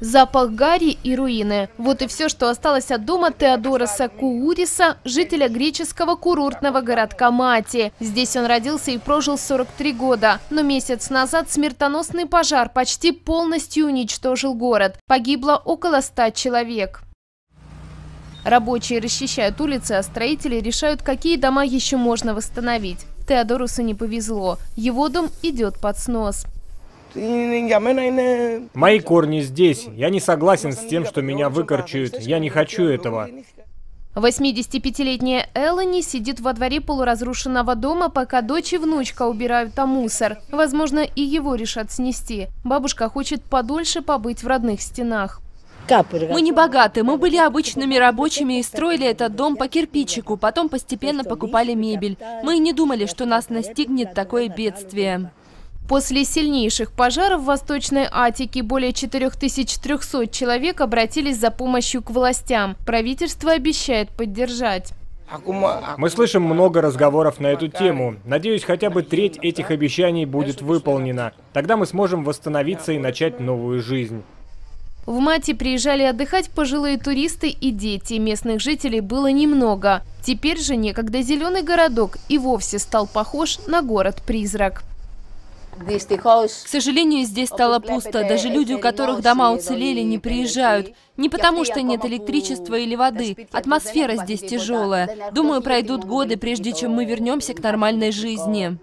Запах гари и руины. Вот и все, что осталось от дома Теодороса Кууриса, жителя греческого курортного городка Мати. Здесь он родился и прожил 43 года. Но месяц назад смертоносный пожар почти полностью уничтожил город. Погибло около 100 человек. Рабочие расчищают улицы, а строители решают, какие дома еще можно восстановить. Теодорусу не повезло. Его дом идет под снос. Мои корни здесь. Я не согласен с тем, что меня выкорчуют. Я не хочу этого. 85-летняя Эллани сидит во дворе полуразрушенного дома, пока дочь и внучка убирают там мусор. Возможно, и его решат снести. Бабушка хочет подольше побыть в родных стенах. Мы не богаты, мы были обычными рабочими и строили этот дом по кирпичику, потом постепенно покупали мебель. Мы не думали, что нас настигнет такое бедствие. После сильнейших пожаров в Восточной Атике более 4300 человек обратились за помощью к властям. Правительство обещает поддержать. Мы слышим много разговоров на эту тему. Надеюсь, хотя бы треть этих обещаний будет выполнена. Тогда мы сможем восстановиться и начать новую жизнь. В Мати приезжали отдыхать пожилые туристы и дети. Местных жителей было немного. Теперь же некогда зеленый городок и вовсе стал похож на город-призрак. К сожалению, здесь стало пусто. Даже люди, у которых дома уцелели, не приезжают. Не потому, что нет электричества или воды. Атмосфера здесь тяжелая. Думаю, пройдут годы, прежде чем мы вернемся к нормальной жизни.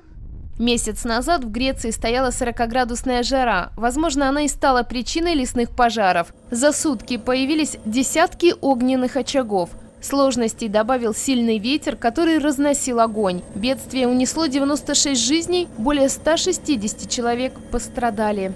Месяц назад в Греции стояла 40-градусная жара. Возможно, она и стала причиной лесных пожаров. За сутки появились десятки огненных очагов. Сложностей добавил сильный ветер, который разносил огонь. Бедствие унесло 96 жизней, более 160 человек пострадали.